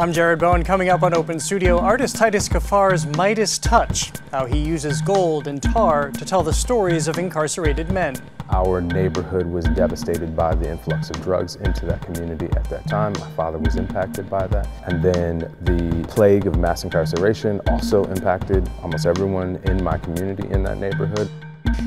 I'm Jared Bowen. Coming up on Open Studio, artist Titus Kaphar's Midas Touch, how he uses gold and tar to tell the stories of incarcerated men. Our neighborhood was devastated by the influx of drugs into that community at that time. My father was impacted by that. And then the plague of mass incarceration also impacted almost everyone in my community in that neighborhood.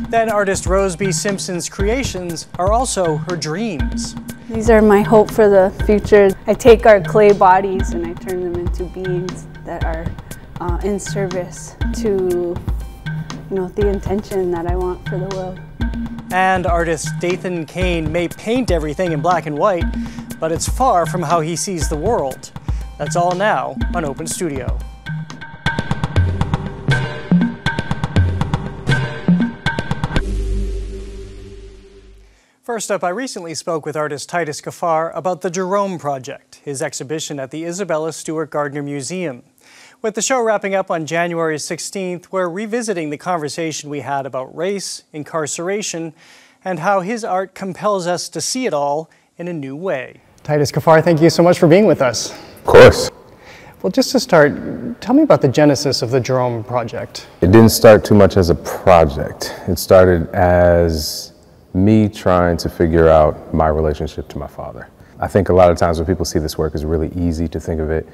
Then artist Rose B. Simpson's creations are also her dreams. These are my hope for the future. I take our clay bodies and I turn them into beings that are uh, in service to you know, the intention that I want for the world. And artist Dathan Kane may paint everything in black and white, but it's far from how he sees the world. That's all now on Open Studio. First up, I recently spoke with artist Titus Kaphar about the Jerome Project, his exhibition at the Isabella Stewart Gardner Museum. With the show wrapping up on January 16th, we're revisiting the conversation we had about race, incarceration, and how his art compels us to see it all in a new way. Titus Kaphar, thank you so much for being with us. Of course. Well, just to start, tell me about the genesis of the Jerome Project. It didn't start too much as a project. It started as me trying to figure out my relationship to my father. I think a lot of times when people see this work, it's really easy to think of it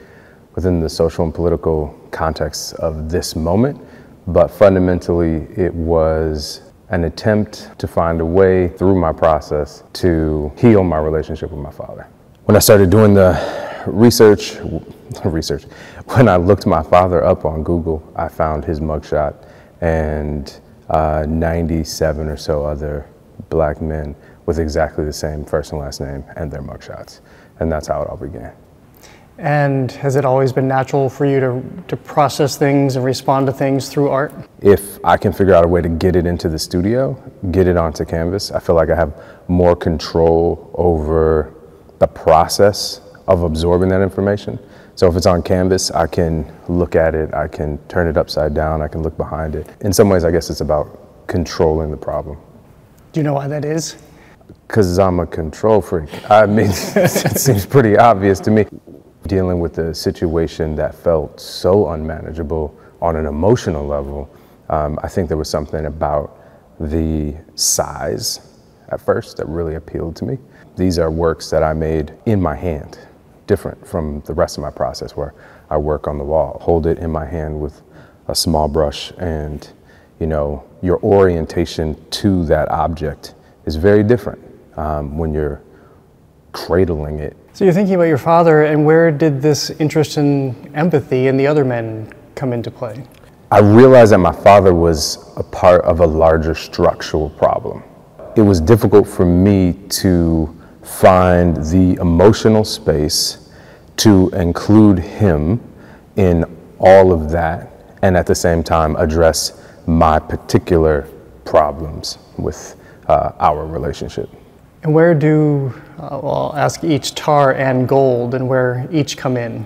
within the social and political context of this moment, but fundamentally it was an attempt to find a way through my process to heal my relationship with my father. When I started doing the research, research, when I looked my father up on Google, I found his mugshot and uh, 97 or so other black men with exactly the same first and last name and their mugshots. And that's how it all began. And has it always been natural for you to, to process things and respond to things through art? If I can figure out a way to get it into the studio, get it onto canvas, I feel like I have more control over the process of absorbing that information. So if it's on canvas, I can look at it, I can turn it upside down, I can look behind it. In some ways, I guess it's about controlling the problem. Do you know why that is? Because I'm a control freak. I mean, it seems pretty obvious to me. Dealing with a situation that felt so unmanageable on an emotional level, um, I think there was something about the size at first that really appealed to me. These are works that I made in my hand, different from the rest of my process where I work on the wall, hold it in my hand with a small brush and you know, your orientation to that object is very different um, when you're cradling it. So you're thinking about your father, and where did this interest in empathy and the other men come into play? I realized that my father was a part of a larger structural problem. It was difficult for me to find the emotional space to include him in all of that and at the same time address my particular problems with uh, our relationship. And where do, uh, well, I'll ask each tar and gold and where each come in?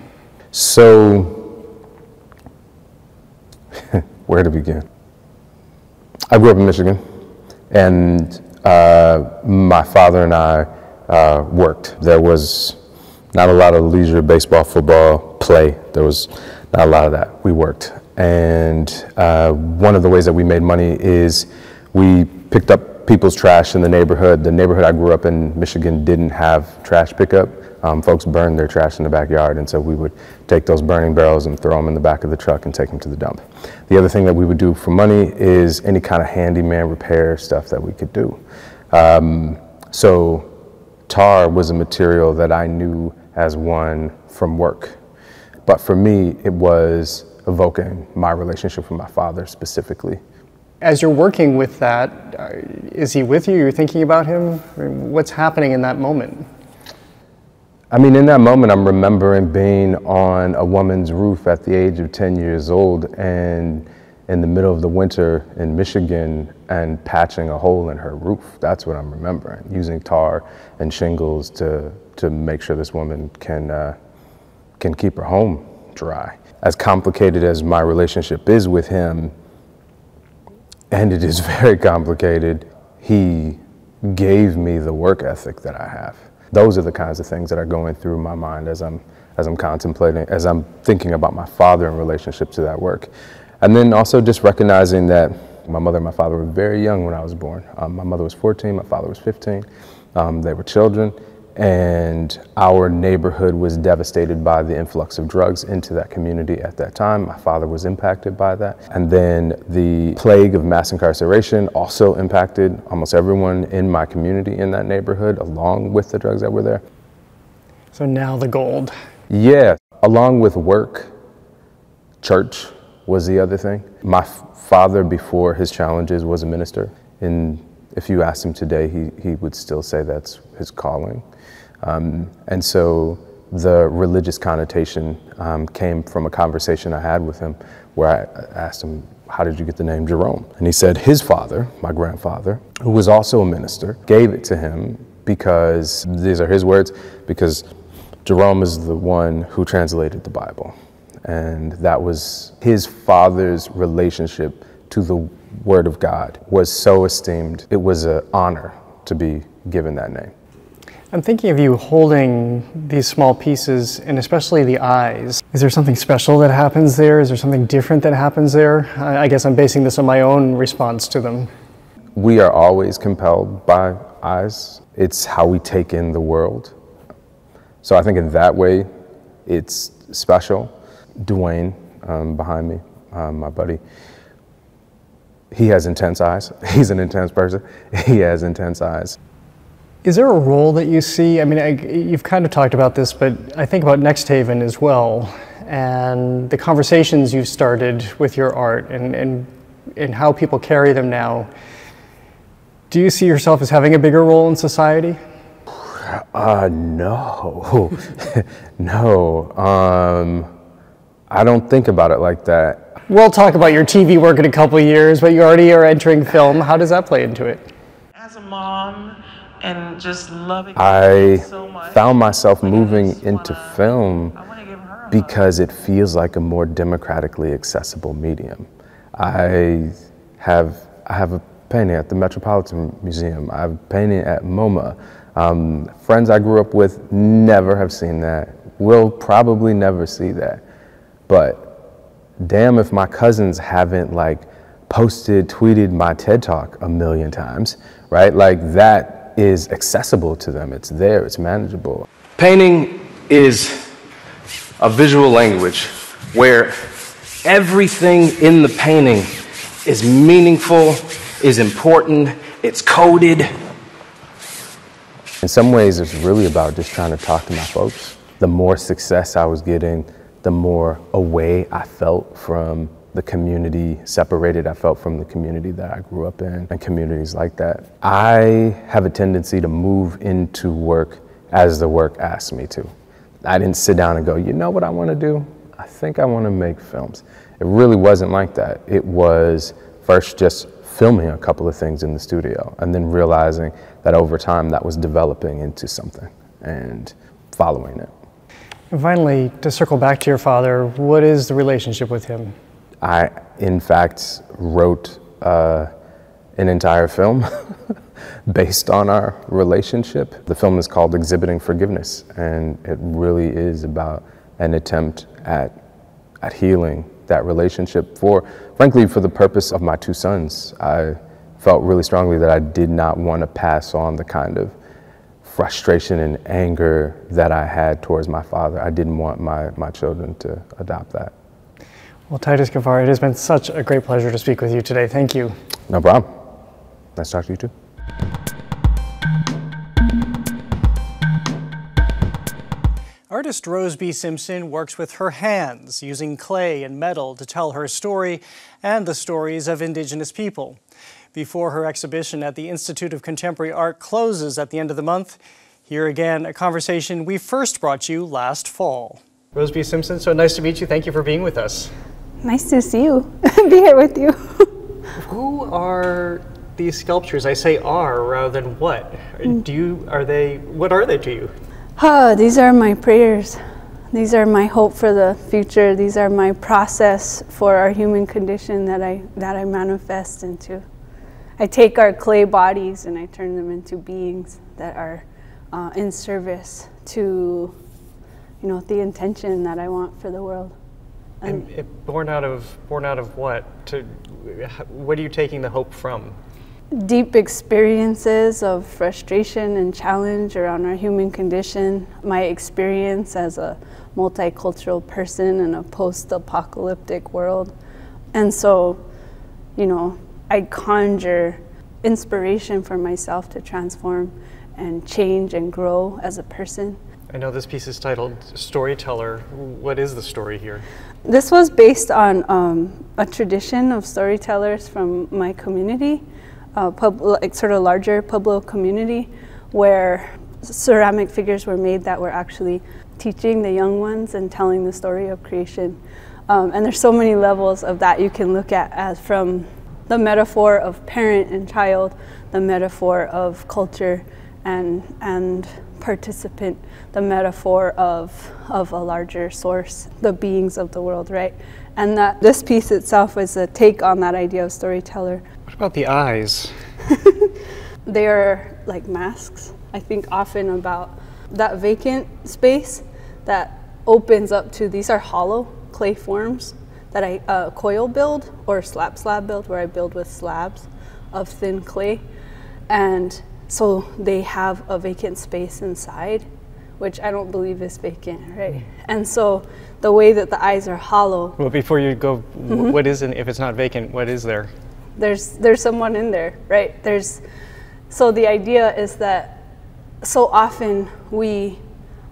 So, where to begin? I grew up in Michigan, and uh, my father and I uh, worked. There was not a lot of leisure baseball, football play. There was not a lot of that. We worked. And uh, one of the ways that we made money is we picked up people's trash in the neighborhood. The neighborhood I grew up in, Michigan, didn't have trash pickup. Um, folks burned their trash in the backyard, and so we would take those burning barrels and throw them in the back of the truck and take them to the dump. The other thing that we would do for money is any kind of handyman repair stuff that we could do. Um, so tar was a material that I knew as one from work. But for me, it was evoking my relationship with my father specifically. As you're working with that, uh, he with you? You're thinking about him? What's happening in that moment? I mean, in that moment, I'm remembering being on a woman's roof at the age of 10 years old and in the middle of the winter in Michigan and patching a hole in her roof. That's what I'm remembering, using tar and shingles to, to make sure this woman can, uh, can keep her home dry as complicated as my relationship is with him, and it is very complicated, he gave me the work ethic that I have. Those are the kinds of things that are going through my mind as I'm as I'm contemplating, as I'm thinking about my father in relationship to that work. And then also just recognizing that my mother and my father were very young when I was born. Um, my mother was 14, my father was 15. Um, they were children, and our neighborhood was devastated by the influx of drugs into that community at that time. My father was impacted by that. And then the plague of mass incarceration also impacted almost everyone in my community in that neighborhood, along with the drugs that were there. So now the gold. Yeah, along with work, church was the other thing. My f- father, before his challenges, was a minister. And if you asked him today, he, he would still say that's his calling. Um, and so the religious connotation um, came from a conversation I had with him where I asked him, How did you get the name Jerome? And he said, His father, my grandfather, who was also a minister, gave it to him because, these are his words, because Jerome is the one who translated the Bible. And that was his father's relationship to the Word of God was so esteemed. It was an honor to be given that name. I'm thinking of you holding these small pieces and especially the eyes. Is there something special that happens there? Is there something different that happens there? I guess I'm basing this on my own response to them. We are always compelled by eyes. It's how we take in the world. So I think in that way, it's special. Dwayne, um, behind me, um, my buddy, he has intense eyes. He's an intense person. He has intense eyes. Is there a role that you see? I mean, I, you've kind of talked about this, but I think about Next Haven as well, and the conversations you've started with your art and, and, and how people carry them now. Do you see yourself as having a bigger role in society? Uh, no, no. Um, I don't think about it like that. We'll talk about your TV work in a couple years, but you already are entering film. How does that play into it? As a mom, and just loving I so much. found myself Like, moving into wanna- film I want to give her a hug. because it feels like a more democratically accessible medium. I have I have a painting at the Metropolitan Museum. I have a painting at MoMA. Um, friends I grew up with never have seen that. Will probably never see that. But damn if my cousins haven't like posted, tweeted my TED Talk a million times, right? Like that is accessible to them. It's there. It's manageable. Painting is a visual language where everything in the painting is meaningful, is important, it's coded. In some ways, it's really about just trying to talk to my folks. The more success I was getting, the more away I felt from the community, separated I felt from the community that I grew up in and communities like that. I have a tendency to move into work as the work asks me to. I didn't sit down and go, you know what I want to do? I think I want to make films. It really wasn't like that. It was first just filming a couple of things in the studio and then realizing that over time that was developing into something and following it. And finally, to circle back to your father, what is the relationship with him? I, in fact, wrote uh, an entire film based on our relationship. The film is called Exhibiting Forgiveness, and it really is about an attempt at, at healing that relationship for, frankly, for the purpose of my two sons. I felt really strongly that I did not want to pass on the kind of frustration and anger that I had towards my father. I didn't want my, my children to adopt that. Well, Titus Kaphar, it has been such a great pleasure to speak with you today. Thank you. No problem. Nice to talk to you too. Artist Rose B. Simpson works with her hands, using clay and metal to tell her story and the stories of Indigenous people. Before her exhibition at the Institute of Contemporary Art closes at the end of the month, here again a conversation we first brought you last fall. Rose B. Simpson, so nice to meet you. Thank you for being with us. Nice to see you, be here with you. Who are these sculptures? I say are rather than what. Do you are they what are they to you? Ah, these are my prayers. These are my hope for the future. These are my process for our human condition that I that I manifest into. I take our clay bodies and I turn them into beings that are uh, in service to, you know, the intention that I want for the world. And mm. it, born out of born out of what? To what are you taking the hope from? Deep experiences of frustration and challenge around our human condition. My experience as a multicultural person in a post-apocalyptic world, and so, you know, I conjure inspiration for myself to transform and change and grow as a person. I know this piece is titled Storyteller. What is the story here? This was based on um, a tradition of storytellers from my community, uh, like sort of larger Pueblo community, where ceramic figures were made that were actually teaching the young ones and telling the story of creation. Um, and there's so many levels of that you can look at as from the metaphor of parent and child, the metaphor of culture and, and participant, the metaphor of, of a larger source, the beings of the world, right? And that this piece itself is a take on that idea of storyteller. What about the eyes? they are like masks. I think often about that vacant space that opens up to these are hollow clay forms that I uh, coil build or slab slab build, where I build with slabs of thin clay. And so they have a vacant space inside, which I don't believe is vacant, right? And so the way that the eyes are hollow. Well, before you go, mm-hmm. what is it if it's not vacant? What is there? There's there's someone in there, right? There's so the idea is that so often we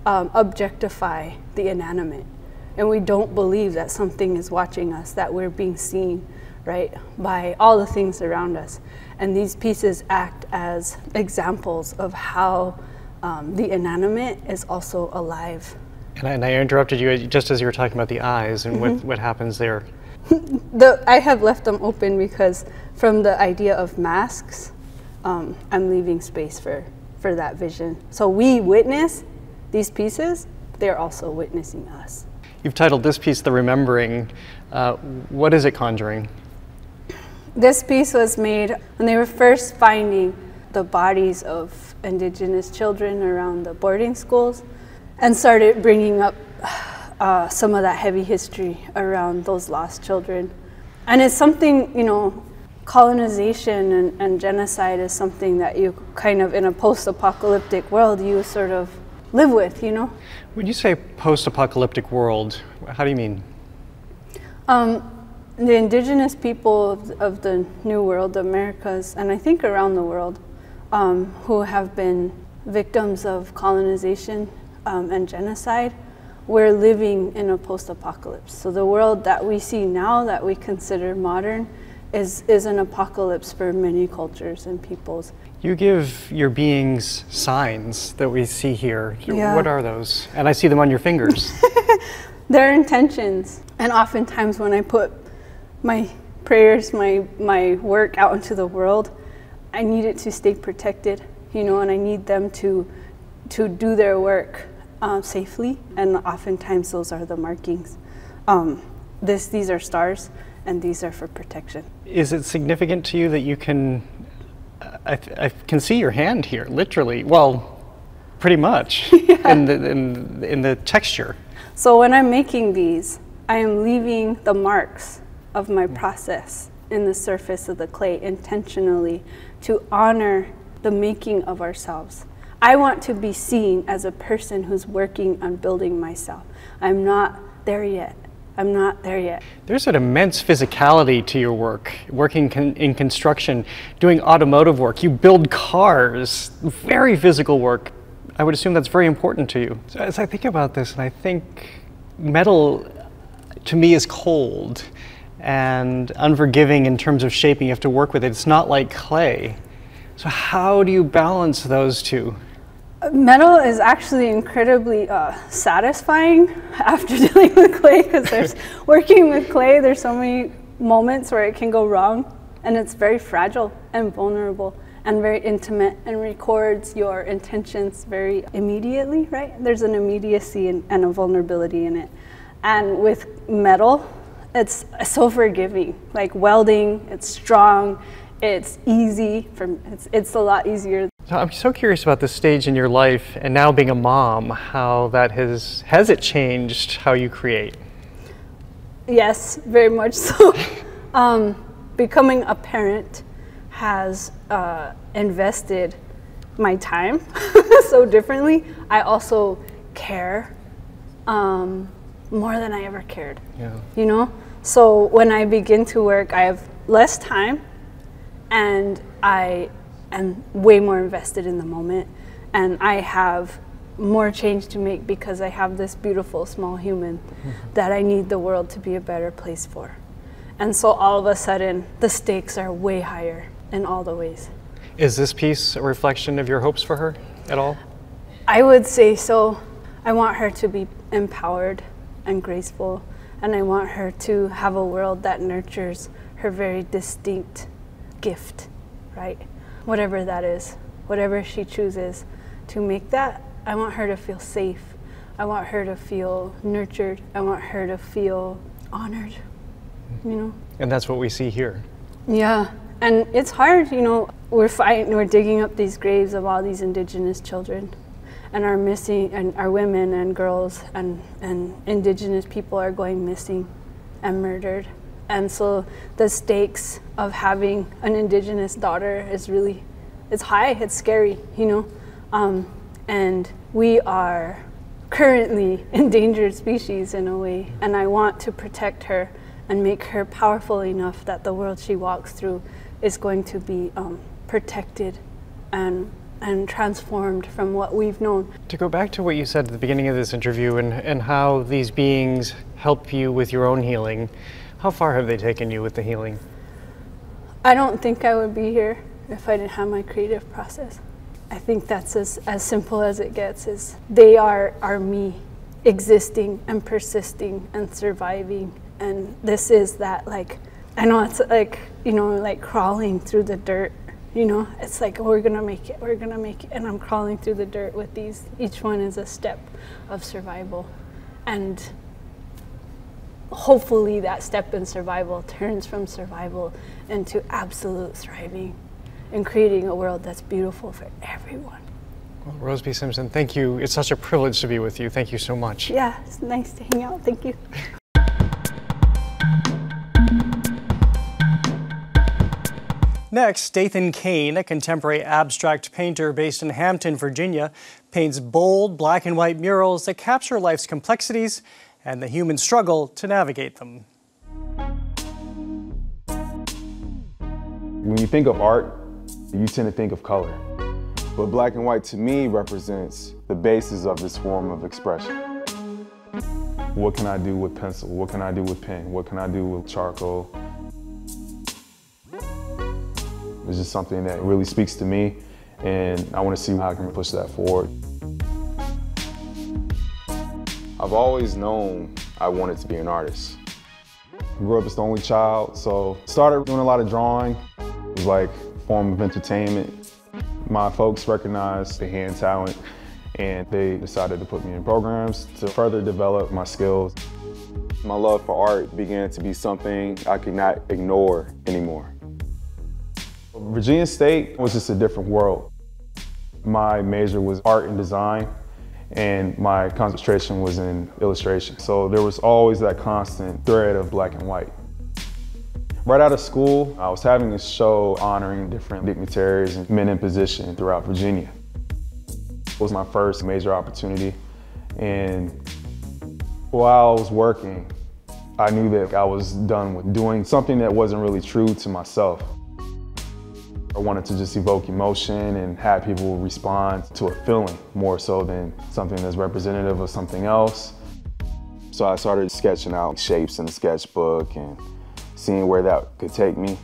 um, objectify the inanimate and we don't believe that something is watching us, that we're being seen, right, by all the things around us. And these pieces act as examples of how um, the inanimate is also alive. And I, and I, interrupted you just as you were talking about the eyes and mm-hmm. what, what happens there. the, I have left them open because from the idea of masks, um, I'm leaving space for, for that vision. So we witness these pieces, they're also witnessing us. You've titled this piece The Remembering. Uh, what is it conjuring? This piece was made when they were first finding the bodies of indigenous children around the boarding schools and started bringing up uh, some of that heavy history around those lost children. And it's something, you know, colonization and, and genocide is something that you kind of, in a post apocalyptic world, you sort of live with, you know? When you say post-apocalyptic world, how do you mean? Um, the indigenous people of, of, the New World, the Americas, and I think around the world, um, who have been victims of colonization um, and genocide, we're living in a post-apocalypse. So the world that we see now, that we consider modern, is, is an apocalypse for many cultures and peoples. You give your beings signs that we see here. Yeah. What are those? And I see them on your fingers. They're intentions. And oftentimes when I put my prayers, my, my work out into the world, I need it to stay protected, you know, and I need them to, to do their work uh, safely. And oftentimes those are the markings. Um, this, these are stars, and these are for protection. Is it significant to you that you can I, I, can see your hand here, literally. Well, pretty much yeah. in, the, in, in the texture. So when I'm making these, I am leaving the marks of my process in the surface of the clay intentionally to honor the making of ourselves. I want to be seen as a person who's working on building myself. I'm not there yet. I'm not there yet. There's an immense physicality to your work, working con in construction, doing automotive work. You build cars, very physical work. I would assume that's very important to you. So as I think about this, and I think metal to me is cold and unforgiving in terms of shaping. You have to work with it. It's not like clay. So how do you balance those two? Metal is actually incredibly uh, satisfying after dealing with clay because there's working with clay. There's so many moments where it can go wrong, and it's very fragile and vulnerable and very intimate and records your intentions very immediately. Right? There's an immediacy and, and a vulnerability in it, and with metal, it's so forgiving. Like welding, it's strong, it's easy. From it's it's a lot easier So I'm so curious about this stage in your life and now being a mom, how that has, has it changed how you create? Yes, very much so. um, becoming a parent has uh, invested my time so differently. I also care um, more than I ever cared. Yeah. You know? So when I begin to work, I have less time and I am way more invested in the moment. And I have more change to make because I have this beautiful small human mm-hmm. that I need the world to be a better place for. And so all of a sudden, the stakes are way higher in all the ways. Is this piece a reflection of your hopes for her at all? I would say so. I want her to be empowered and graceful, and I want her to have a world that nurtures her very distinct gift, right? Whatever that is, whatever she chooses to make that, I want her to feel safe. I want her to feel nurtured. I want her to feel honored, you know? And that's what we see here. Yeah, and it's hard, you know. We're fighting, we're digging up these graves of all these indigenous children, and our missing, and our women and girls and and indigenous people are going missing, and murdered, and so the stakes of having an indigenous daughter is really, it's high, it's scary, you know, um, and we are currently endangered species in a way, and I want to protect her and make her powerful enough that the world she walks through is going to be um, protected and and transformed from what we've known. To go back to what you said at the beginning of this interview and, and how these beings help you with your own healing, how far have they taken you with the healing? I don't think I would be here if I didn't have my creative process. I think that's as, as simple as it gets is they are, are me existing and persisting and surviving and this is that like I know it's like you know like crawling through the dirt you know it's like we're gonna make it we're gonna make it and I'm crawling through the dirt with these each one is a step of survival and hopefully that step in survival turns from survival into absolute thriving and creating a world that's beautiful for everyone. Well, Rose B. Simpson, thank you. It's such a privilege to be with you. Thank you so much. Yeah, it's nice to hang out. Thank you. Next, Dathan Kane, a contemporary abstract painter based in Hampton, Virginia, paints bold black and white murals that capture life's complexities and the human struggle to navigate them. When you think of art, you tend to think of color. But black and white to me represents the basis of this form of expression. What can I do with pencil? What can I do with pen? What can I do with charcoal? It's just something that really speaks to me, and I want to see how I can push that forward. I've always known I wanted to be an artist. I grew up as the only child, so started doing a lot of drawing. It was like a form of entertainment. My folks recognized the hand talent, and they decided to put me in programs to further develop my skills. My love for art began to be something I could not ignore anymore. Virginia State was just a different world. My major was art and design, and my concentration was in illustration. So there was always that constant thread of black and white. Right out of school, I was having a show honoring different dignitaries and men in position throughout Virginia. It was my first major opportunity, and while I was working, I knew that I was done with doing something that wasn't really true to myself. I wanted to just evoke emotion and have people respond to a feeling more so than something that's representative of something else. So I started sketching out shapes in the sketchbook and seeing where that could take me.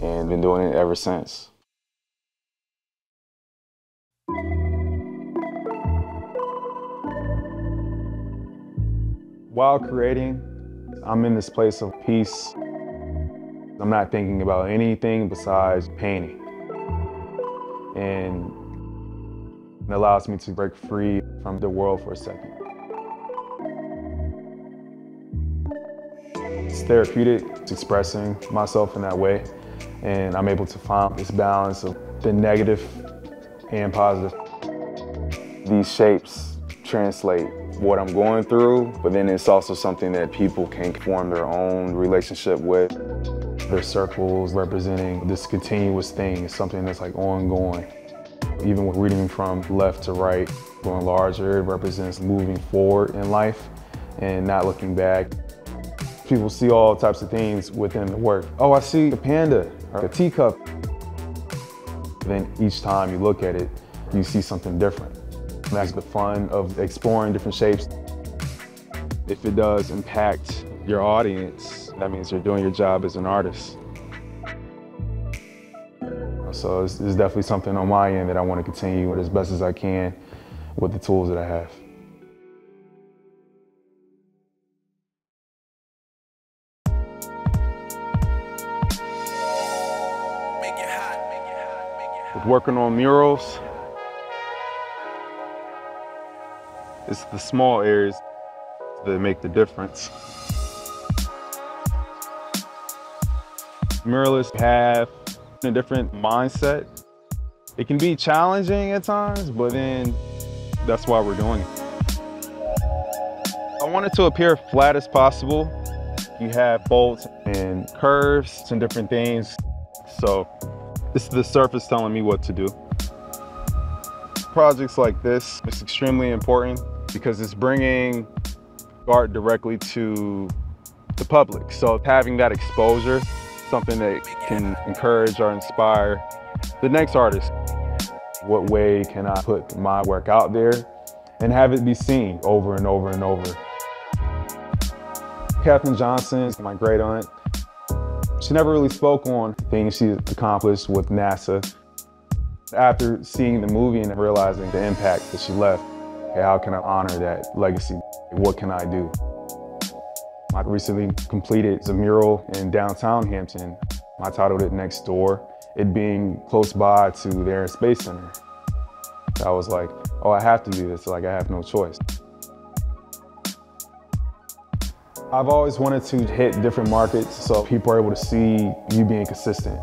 And been doing it ever since. While creating, I'm in this place of peace I'm not thinking about anything besides painting. And it allows me to break free from the world for a second. It's therapeutic, it's expressing myself in that way. and I'm able to find this balance of the negative and positive. These shapes translate what I'm going through, but then it's also something that people can form their own relationship with. Their circles representing this continuous thing something that's like ongoing. Even with reading from left to right, going larger, it represents moving forward in life and not looking back. People see all types of things within the work. Oh, I see a panda or a teacup. Then each time you look at it, you see something different. And that's the fun of exploring different shapes. If it does impact your audience, that means you're doing your job as an artist. So it's, it's definitely something on my end that I want to continue with as best as I can with the tools that I have. With working on murals, it's the small areas that make the difference. Muralists have a different mindset. It can be challenging at times, but then that's why we're doing it. I want it to appear flat as possible. You have bolts and curves and different things. So this is the surface telling me what to do. Projects like this, it's extremely important because it's bringing art directly to the public. So having that exposure, something that can encourage or inspire the next artist. What way can I put my work out there and have it be seen over and over and over? Katherine Johnson, my great aunt, she never really spoke on things she accomplished with NASA. After seeing the movie and realizing the impact that she left, how can I honor that legacy? What can I do? I recently completed a mural in downtown Hampton. I titled it Next Door, it being close by to the Air and Space Center. I was like, oh, I have to do this, like I have no choice. I've always wanted to hit different markets so people are able to see you being consistent.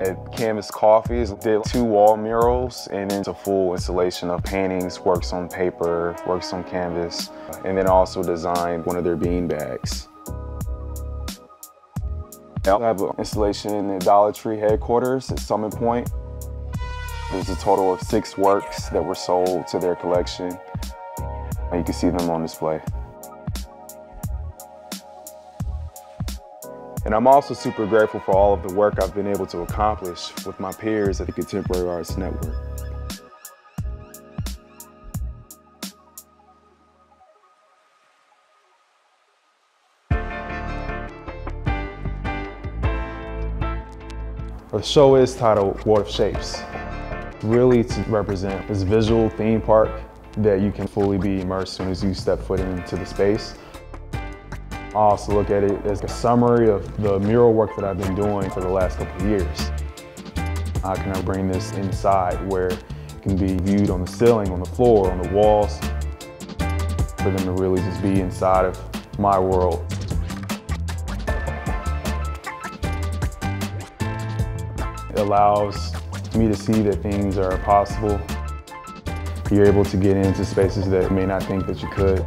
At Canvas Coffees, did two wall murals and then a full installation of paintings, works on paper, works on canvas, and then also designed one of their bean bags. I have an installation in the Dollar Tree headquarters at Summit Point. There's a total of six works that were sold to their collection. And You can see them on display. And I'm also super grateful for all of the work I've been able to accomplish with my peers at the Contemporary Arts Network. The show is titled World of Shapes, really to represent this visual theme park that you can fully be immersed as soon as you step foot into the space. I also look at it as a summary of the mural work that I've been doing for the last couple of years. How can I bring this inside where it can be viewed on the ceiling, on the floor, on the walls, for them to really just be inside of my world. It allows me to see that things are possible. You're able to get into spaces that you may not think that you could.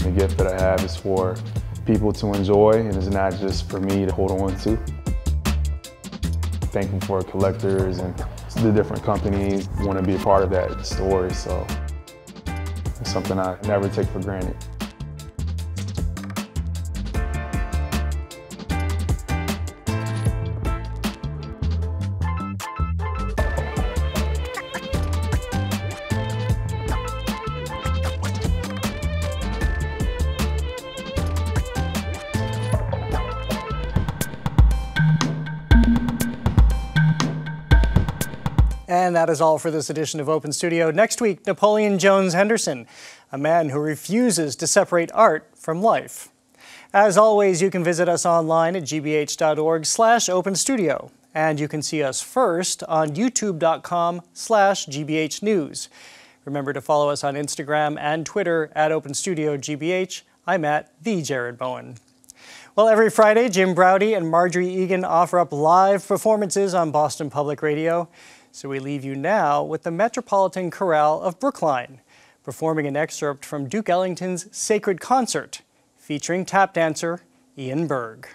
The gift that I have is for people to enjoy and it's not just for me to hold on to. Thankful for collectors and the different companies want to be a part of that story, so it's something I never take for granted. And that is all for this edition of Open Studio. Next week, Napoleon Jones Henderson, a man who refuses to separate art from life. As always, you can visit us online at gbh.org slash openstudio. And you can see us first on youtube.com slash gbhnews. Remember to follow us on Instagram and Twitter at openstudiogBH. I'm at the Jared Bowen. Well, every Friday, Jim Braude and Margery Eagan offer up live performances on Boston Public Radio. So we leave you now with the Metropolitan Chorale of Brookline, performing an excerpt from Duke Ellington's Sacred Concert, featuring tap dancer Ian Berg.